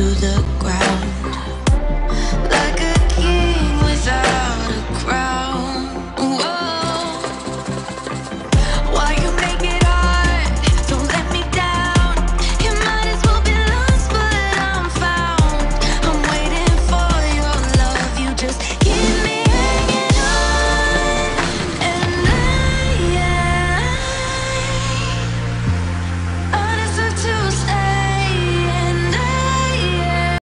to the ground like a king without a crown. Whoa. Why you make it hard? Don't let me down. You might as well be lost, but I'm found. I'm waiting for your love. You just give me.